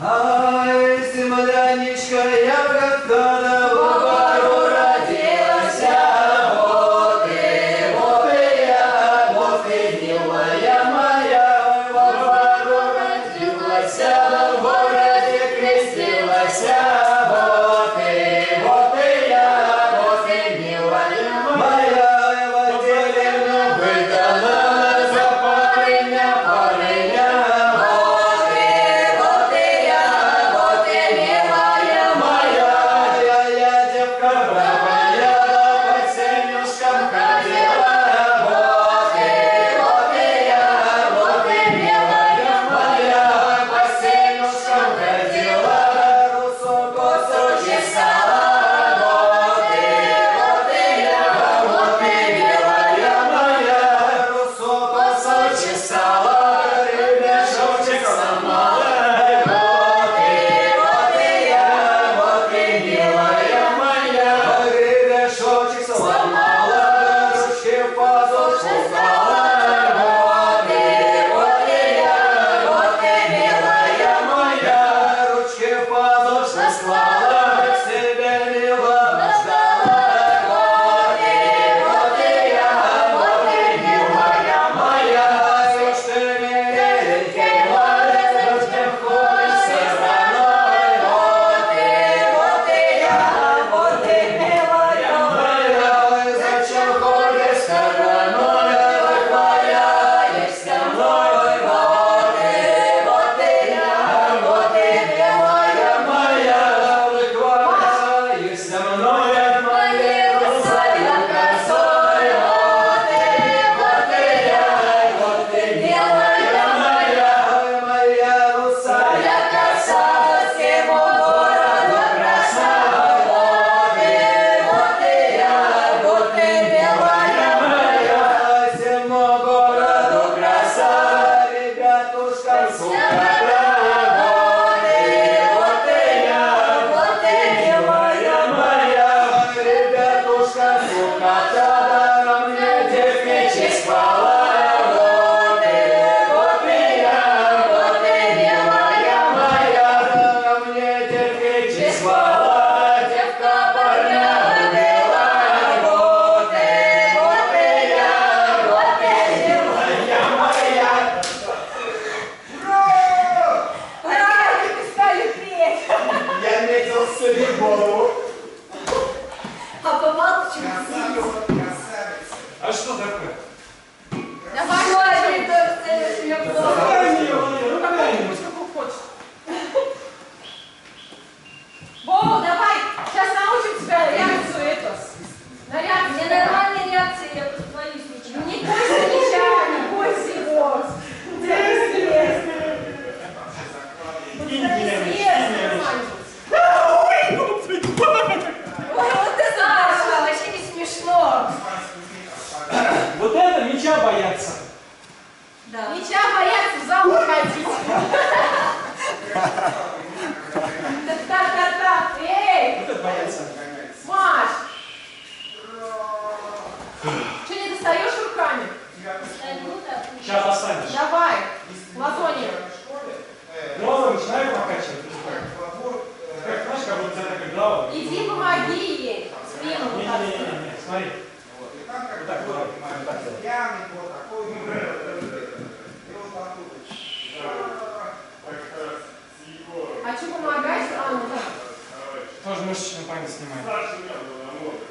Ah. Sarah. coração. Yes. мяча бояться. Да. Мяча бояться, в зал выходить. Та-та-та, эй! Вот это бояться. Маш! Что не достаешь руками? Сейчас достанешь. Давай, Лазонь. Голову начинаю покачивать. Как, знаешь, как будто тебя так голову. Иди помоги ей. Спину. Не-не-не, смотри. хочу помогать, а ну да. Тоже мышечную память снимает.